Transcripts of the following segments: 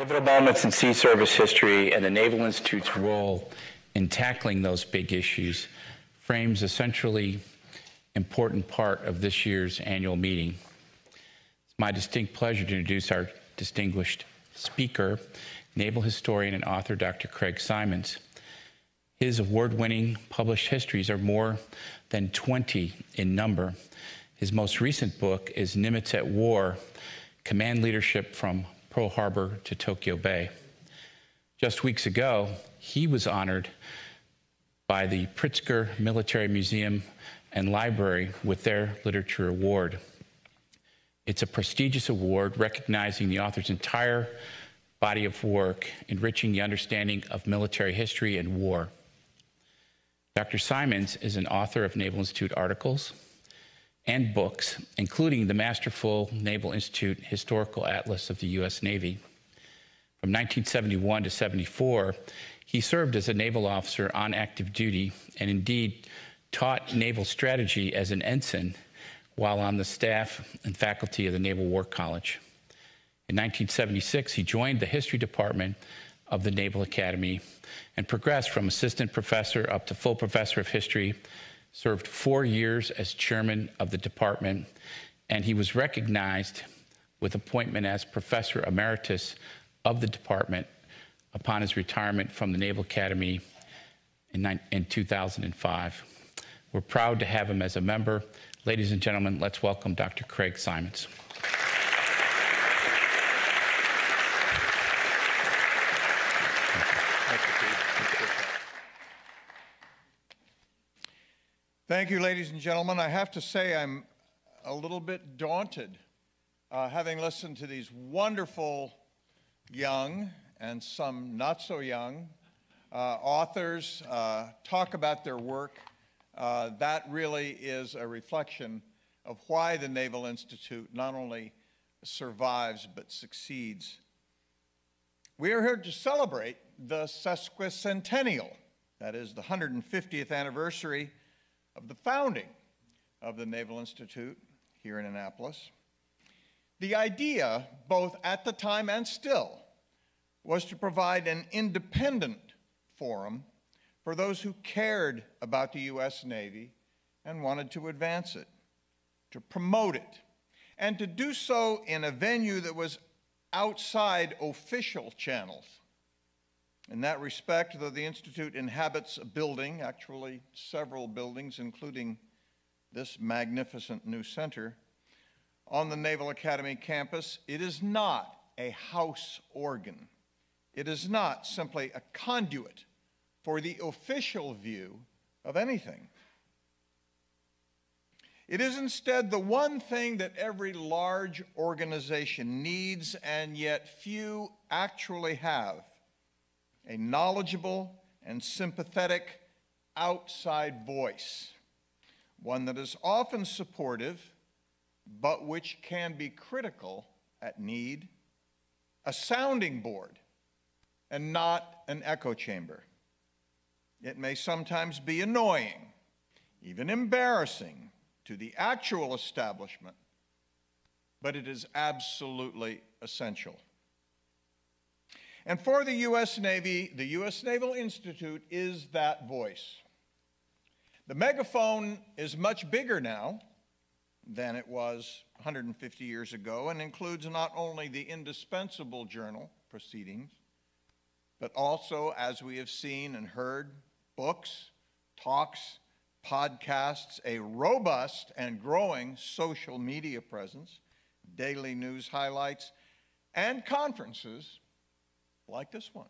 pivotal moments in sea service history and the Naval Institute's role in tackling those big issues frames a centrally important part of this year's annual meeting. It's my distinct pleasure to introduce our distinguished speaker, naval historian and author Dr. Craig Symonds. His award winning published histories are more than 20 in number. His most recent book is Nimitz at War Command Leadership from Pearl Harbor to Tokyo Bay. Just weeks ago, he was honored by the Pritzker Military Museum and Library with their Literature Award. It's a prestigious award recognizing the author's entire body of work, enriching the understanding of military history and war. Dr. Symonds is an author of Naval Institute articles and books, including the masterful Naval Institute Historical Atlas of the U.S. Navy. From 1971 to 74, he served as a naval officer on active duty and indeed taught naval strategy as an ensign while on the staff and faculty of the Naval War College. In 1976, he joined the history department of the Naval Academy and progressed from assistant professor up to full professor of history, served four years as chairman of the department, and he was recognized with appointment as professor emeritus of the department upon his retirement from the Naval Academy in, in 2005. We're proud to have him as a member. Ladies and gentlemen, let's welcome Dr. Craig Symonds. Thank you, ladies and gentlemen. I have to say I'm a little bit daunted uh, having listened to these wonderful young and some not so young uh, authors uh, talk about their work. Uh, that really is a reflection of why the Naval Institute not only survives but succeeds. We are here to celebrate the sesquicentennial, that is, the 150th anniversary of the founding of the Naval Institute here in Annapolis. The idea, both at the time and still, was to provide an independent forum for those who cared about the U.S. Navy and wanted to advance it, to promote it, and to do so in a venue that was outside official channels. In that respect, though the Institute inhabits a building, actually several buildings, including this magnificent new center, on the Naval Academy campus, it is not a house organ. It is not simply a conduit for the official view of anything. It is instead the one thing that every large organization needs, and yet few actually have a knowledgeable and sympathetic outside voice, one that is often supportive, but which can be critical at need, a sounding board, and not an echo chamber. It may sometimes be annoying, even embarrassing to the actual establishment, but it is absolutely essential. And for the U.S. Navy, the U.S. Naval Institute is that voice. The megaphone is much bigger now than it was 150 years ago and includes not only the indispensable journal proceedings, but also, as we have seen and heard, books, talks, podcasts, a robust and growing social media presence, daily news highlights, and conferences like this one.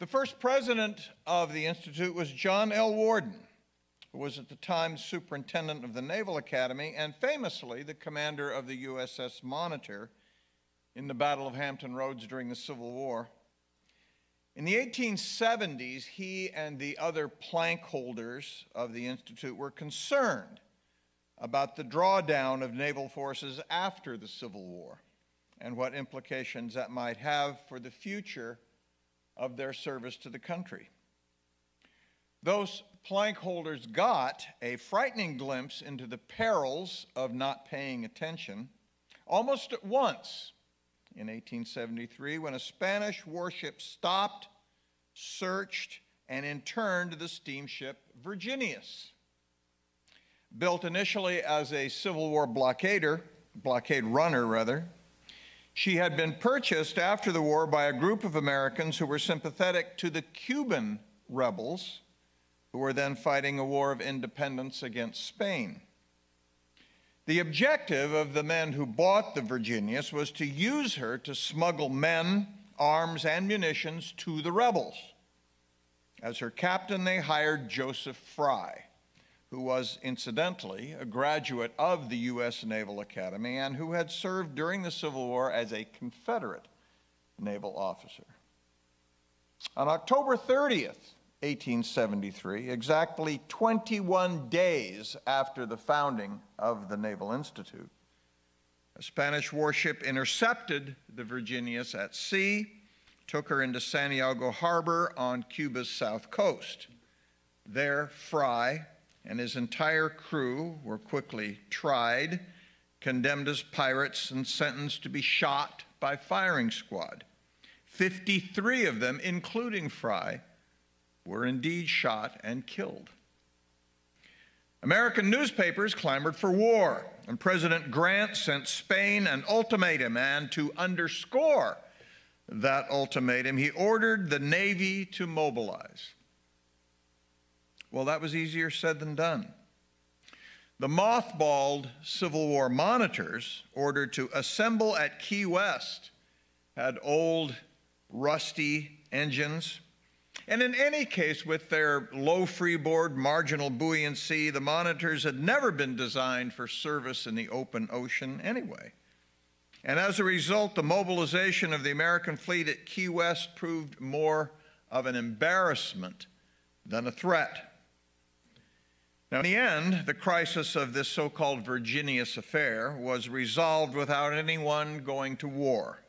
The first president of the Institute was John L. Worden, who was at the time superintendent of the Naval Academy and famously the commander of the USS Monitor in the Battle of Hampton Roads during the Civil War. In the 1870s, he and the other plank holders of the Institute were concerned about the drawdown of naval forces after the Civil War and what implications that might have for the future of their service to the country. Those plank holders got a frightening glimpse into the perils of not paying attention almost at once in 1873 when a Spanish warship stopped, searched, and interned the steamship Virginius. Built initially as a Civil War blockader, blockade runner rather, she had been purchased after the war by a group of Americans who were sympathetic to the Cuban rebels who were then fighting a war of independence against Spain. The objective of the men who bought the Virginius was to use her to smuggle men, arms, and munitions to the rebels. As her captain, they hired Joseph Fry, who was incidentally a graduate of the U.S. Naval Academy and who had served during the Civil War as a Confederate naval officer. On October 30th, 1873, exactly 21 days after the founding of the Naval Institute, a Spanish warship intercepted the Virginius at sea, took her into Santiago Harbor on Cuba's south coast. There, Fry and his entire crew were quickly tried, condemned as pirates, and sentenced to be shot by firing squad. 53 of them, including Fry, were indeed shot and killed. American newspapers clamored for war, and President Grant sent Spain an ultimatum. And to underscore that ultimatum, he ordered the Navy to mobilize. Well, that was easier said than done. The mothballed Civil War monitors, ordered to assemble at Key West, had old, rusty engines and in any case, with their low freeboard, marginal buoyancy, the monitors had never been designed for service in the open ocean anyway. And as a result, the mobilization of the American fleet at Key West proved more of an embarrassment than a threat. Now, in the end, the crisis of this so called Virginius affair was resolved without anyone going to war.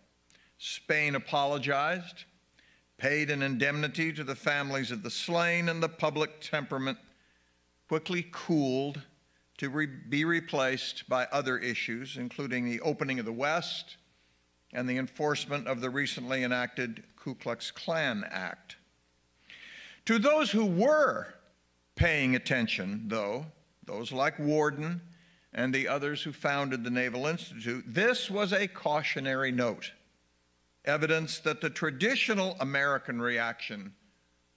Spain apologized paid an indemnity to the families of the slain, and the public temperament quickly cooled to re be replaced by other issues, including the opening of the West and the enforcement of the recently enacted Ku Klux Klan Act. To those who were paying attention, though, those like Worden and the others who founded the Naval Institute, this was a cautionary note evidence that the traditional American reaction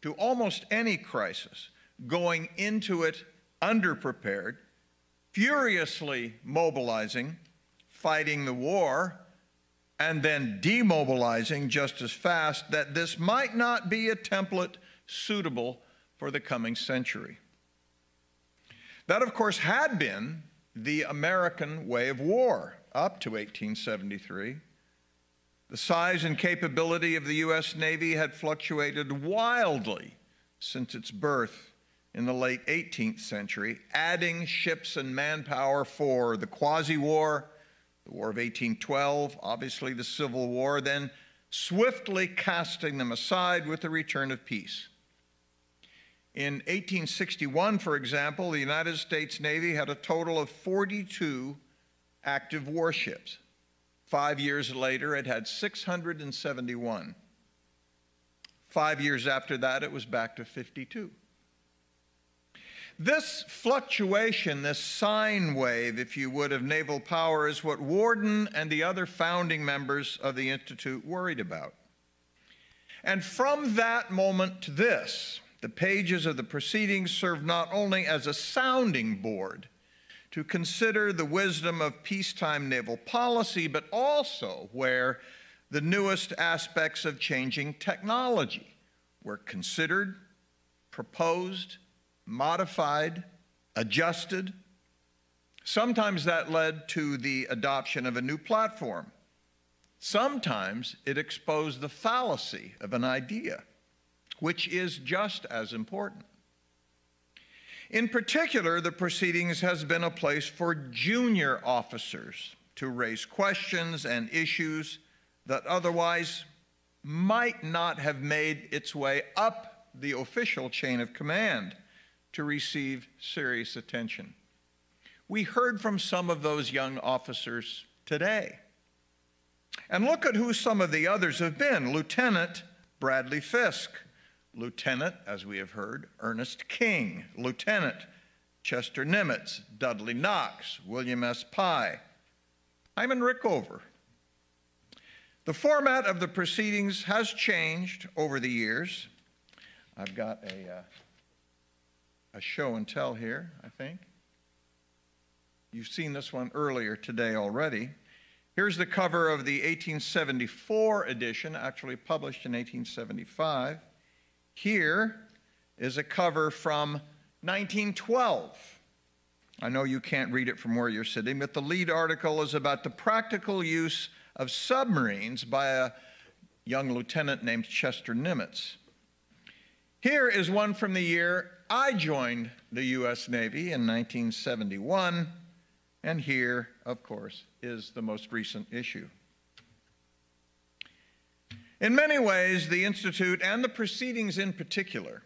to almost any crisis, going into it underprepared, furiously mobilizing, fighting the war, and then demobilizing just as fast, that this might not be a template suitable for the coming century. That, of course, had been the American way of war up to 1873. The size and capability of the U.S. Navy had fluctuated wildly since its birth in the late 18th century, adding ships and manpower for the Quasi War, the War of 1812, obviously the Civil War, then swiftly casting them aside with the return of peace. In 1861, for example, the United States Navy had a total of 42 active warships. Five years later, it had 671. Five years after that, it was back to 52. This fluctuation, this sine wave, if you would, of naval power is what Worden and the other founding members of the Institute worried about. And from that moment to this, the pages of the proceedings serve not only as a sounding board to consider the wisdom of peacetime naval policy, but also where the newest aspects of changing technology were considered, proposed, modified, adjusted. Sometimes that led to the adoption of a new platform. Sometimes it exposed the fallacy of an idea, which is just as important. In particular, the proceedings has been a place for junior officers to raise questions and issues that otherwise might not have made its way up the official chain of command to receive serious attention. We heard from some of those young officers today. And look at who some of the others have been Lieutenant Bradley Fiske, Lieutenant, as we have heard, Ernest King, Lieutenant Chester Nimitz, Dudley Knox, William S. Pye, Hyman Rickover. The format of the proceedings has changed over the years. I've got a, uh, a show and tell here, I think. You've seen this one earlier today already. Here's the cover of the 1874 edition, actually published in 1875. Here is a cover from 1912. I know you can't read it from where you're sitting, but the lead article is about the practical use of submarines by a young lieutenant named Chester Nimitz. Here is one from the year I joined the U.S. Navy in 1971, and here, of course, is the most recent issue. In many ways, the Institute and the proceedings in particular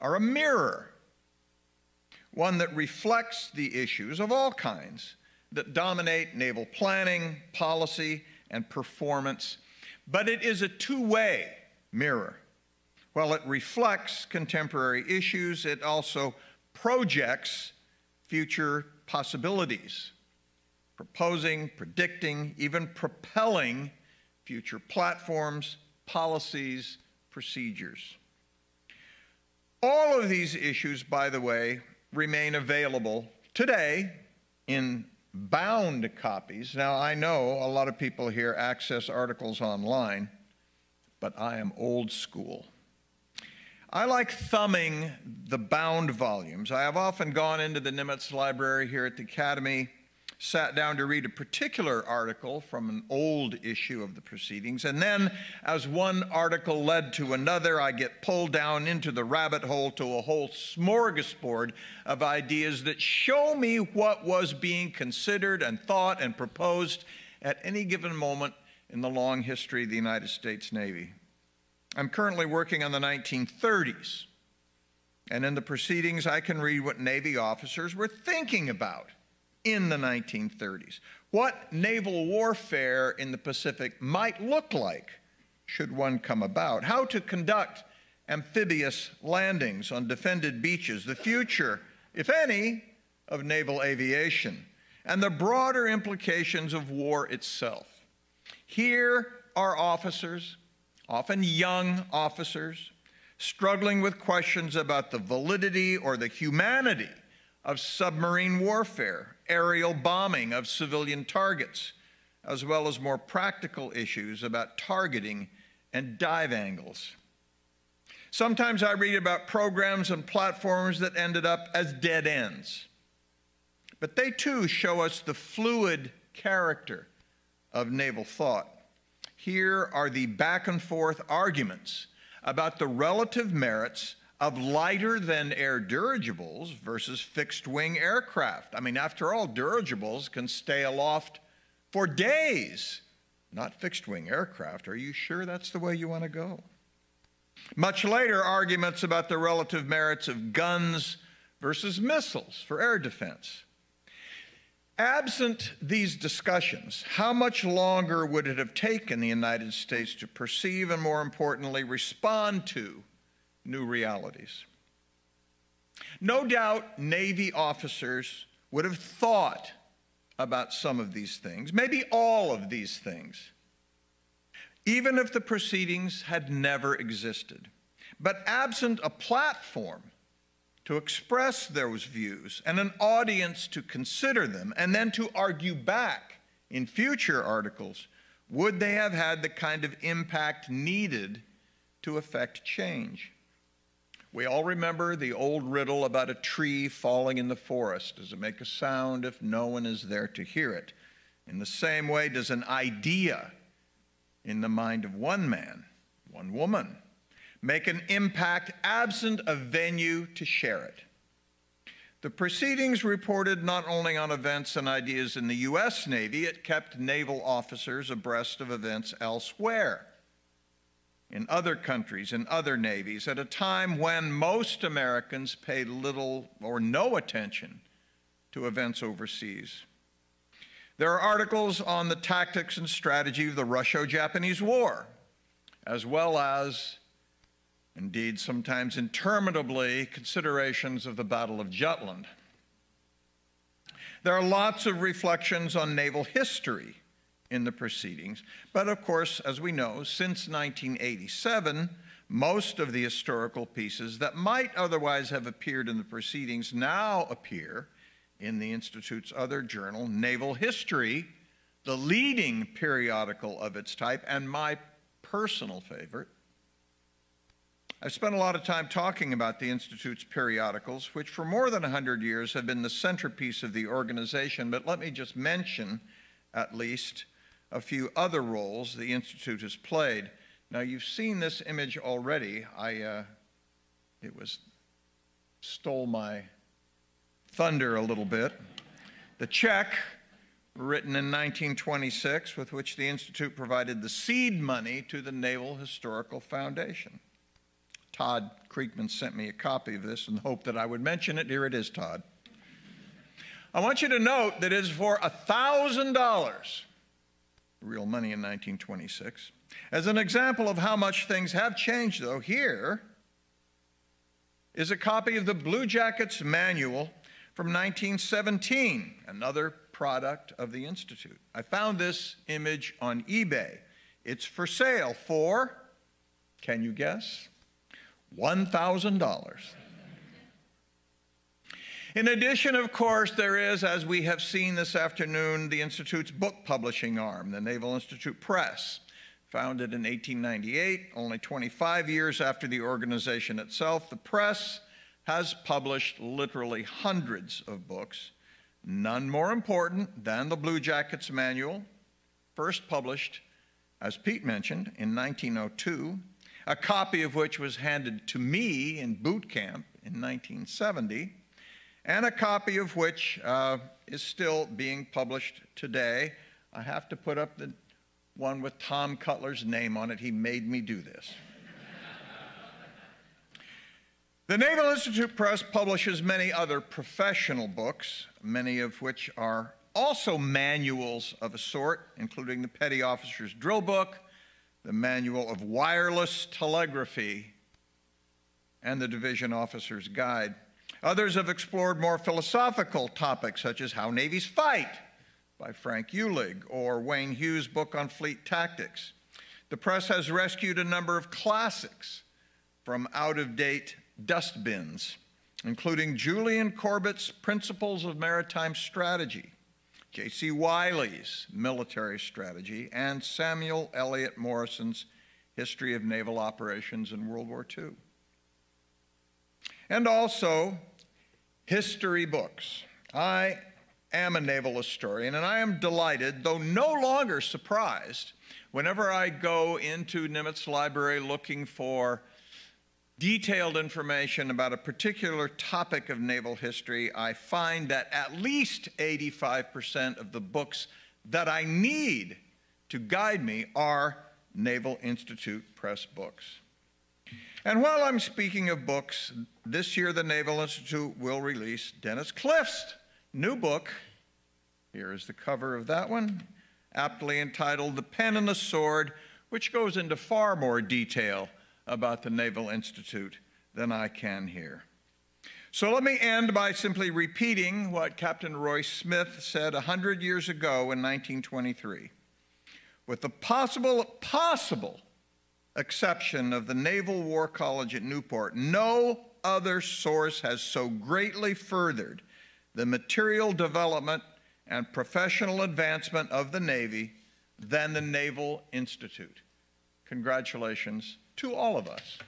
are a mirror, one that reflects the issues of all kinds that dominate naval planning, policy, and performance, but it is a two way mirror. While it reflects contemporary issues, it also projects future possibilities, proposing, predicting, even propelling future platforms, policies, procedures. All of these issues, by the way, remain available today in bound copies. Now, I know a lot of people here access articles online, but I am old school. I like thumbing the bound volumes. I have often gone into the Nimitz Library here at the Academy, sat down to read a particular article from an old issue of the proceedings, and then as one article led to another, I get pulled down into the rabbit hole to a whole smorgasbord of ideas that show me what was being considered and thought and proposed at any given moment in the long history of the United States Navy. I'm currently working on the 1930s. And in the proceedings, I can read what Navy officers were thinking about in the 1930s. What naval warfare in the Pacific might look like should one come about. How to conduct amphibious landings on defended beaches. The future, if any, of naval aviation. And the broader implications of war itself. Here are officers often young officers, struggling with questions about the validity or the humanity of submarine warfare, aerial bombing of civilian targets, as well as more practical issues about targeting and dive angles. Sometimes I read about programs and platforms that ended up as dead ends. But they too show us the fluid character of naval thought. Here are the back and forth arguments about the relative merits of lighter than air dirigibles versus fixed wing aircraft. I mean, after all, dirigibles can stay aloft for days, not fixed wing aircraft. Are you sure that's the way you want to go? Much later, arguments about the relative merits of guns versus missiles for air defense. Absent these discussions, how much longer would it have taken the United States to perceive and, more importantly, respond to new realities? No doubt Navy officers would have thought about some of these things, maybe all of these things, even if the proceedings had never existed. But absent a platform to express those views and an audience to consider them and then to argue back in future articles, would they have had the kind of impact needed to effect change? We all remember the old riddle about a tree falling in the forest. Does it make a sound if no one is there to hear it? In the same way, does an idea in the mind of one man, one woman, make an impact absent a venue to share it. The proceedings reported not only on events and ideas in the U.S. Navy, it kept naval officers abreast of events elsewhere, in other countries, in other navies, at a time when most Americans paid little or no attention to events overseas. There are articles on the tactics and strategy of the Russo Japanese War, as well as, indeed, sometimes interminably, considerations of the Battle of Jutland. There are lots of reflections on naval history in the proceedings, but of course, as we know, since 1987, most of the historical pieces that might otherwise have appeared in the proceedings now appear in the Institute's other journal, Naval History, the leading periodical of its type, and my personal favorite. I've spent a lot of time talking about the Institute's periodicals, which for more than 100 years have been the centerpiece of the organization, but let me just mention, at least, a few other roles the Institute has played. Now, you've seen this image already. I, uh, it was, stole my thunder a little bit. The check, written in 1926, with which the Institute provided the seed money to the Naval Historical Foundation. Todd Creekman sent me a copy of this in the hope that I would mention it. Here it is, Todd. I want you to note that it is for $1,000, real money in 1926. As an example of how much things have changed, though, here is a copy of the Blue Jackets Manual from 1917, another product of the Institute. I found this image on eBay. It's for sale for, can you guess? $1,000. In addition, of course, there is, as we have seen this afternoon, the Institute's book publishing arm, the Naval Institute Press. Founded in 1898, only 25 years after the organization itself, the press has published literally hundreds of books, none more important than the Blue Jackets Manual, first published, as Pete mentioned, in 1902, a copy of which was handed to me in boot camp in 1970, and a copy of which uh, is still being published today. I have to put up the one with Tom Cutler's name on it. He made me do this. The Naval Institute Press publishes many other professional books, many of which are also manuals of a sort, including the Petty Officer's Drill Book, the Manual of Wireless Telegraphy, and the Division Officer's Guide. Others have explored more philosophical topics, such as How Navies Fight by Frank Uhlig or Wayne Hughes' book on fleet tactics. The press has rescued a number of classics from out of date dustbins, including Julian Corbett's Principles of Maritime Strategy, J.C. Wylie's Military Strategy, and Samuel Eliot Morison's History of Naval Operations in World War II. And also, history books. I am a naval historian, and I am delighted, though no longer surprised, whenever I go into Nimitz Library looking for detailed information about a particular topic of naval history, I find that at least 85% of the books that I need to guide me are Naval Institute Press books. And while I'm speaking of books, this year the Naval Institute will release Dennis Cliff's new book. Here is the cover of that one, aptly entitled The Pen and the Sword, which goes into far more detail about the Naval Institute than I can here. So let me end by simply repeating what Captain Roy Smith said 100 years ago in 1923. With the possible, possible exception of the Naval War College at Newport, no other source has so greatly furthered the material development and professional advancement of the Navy than the Naval Institute. Congratulations to all of us.